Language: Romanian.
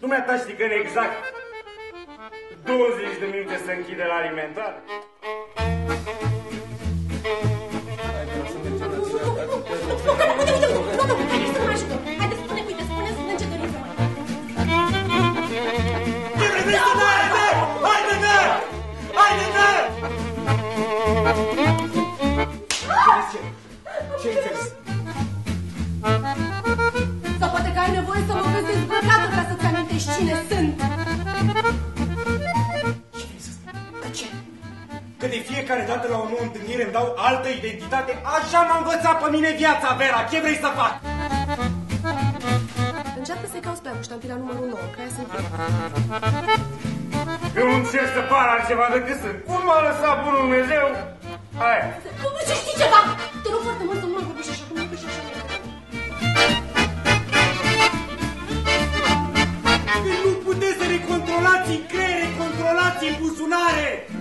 Dumneata știi că în exact 20 de minute se închide la alimentar? Ce cine sunt. De ce? Că de fiecare dată la o nouă întâlnire îmi dau altă identitate? Așa m-a învățat pe mine viața, Vera. Ce vrei să fac? Încearcă să-i cauți pe aia cu ștampila numărul 9, că aia sunt eu. Eu încerc să par altceva decât sunt. Cum m-a lăsat bunul Dumnezeu? Că nu puteți să ne